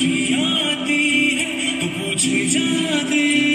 की आती है तो पूछी जाती